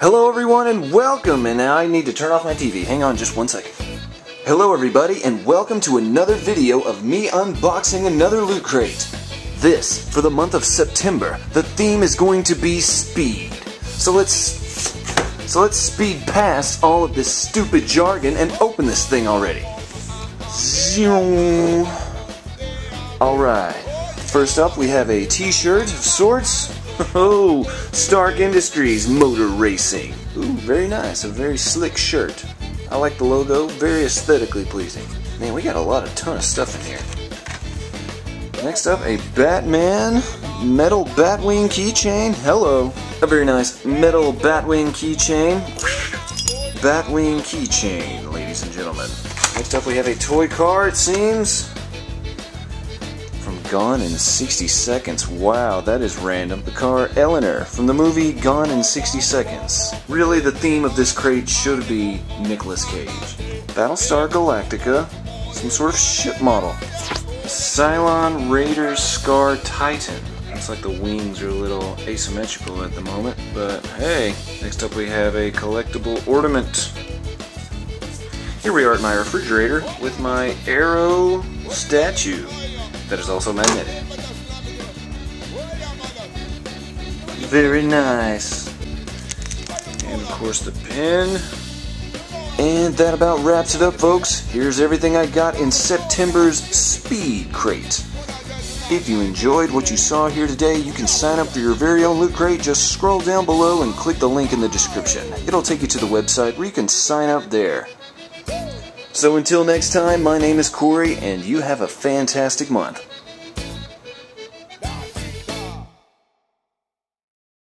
Hello everyone and welcome, and now I need to turn off my TV. Hang on just one second. Hello everybody and welcome to another video of me unboxing another loot crate. This, for the month of September, the theme is going to be speed. So let's, so let's speed past all of this stupid jargon and open this thing already. Alright, first up we have a t-shirt of sorts. Oh, Stark Industries Motor Racing. Ooh, very nice. A very slick shirt. I like the logo. Very aesthetically pleasing. Man, we got a lot of ton of stuff in here. Next up, a Batman metal Batwing keychain. Hello. A very nice metal Batwing keychain. Batwing keychain, ladies and gentlemen. Next up, we have a toy car, it seems. Gone in 60 Seconds. Wow, that is random. The car Eleanor from the movie Gone in 60 Seconds. Really, the theme of this crate should be Nicolas Cage. Battlestar Galactica. Some sort of ship model. Cylon Raider Scar Titan. Looks like the wings are a little asymmetrical at the moment, but hey. Next up we have a collectible ornament. Here we are at my refrigerator with my Arrow statue that is also magnetic. Very nice. And of course the pin. And that about wraps it up folks. Here's everything I got in September's Speed Crate. If you enjoyed what you saw here today, you can sign up for your very own Loot Crate. Just scroll down below and click the link in the description. It'll take you to the website where you can sign up there. So until next time, my name is Corey, and you have a fantastic month.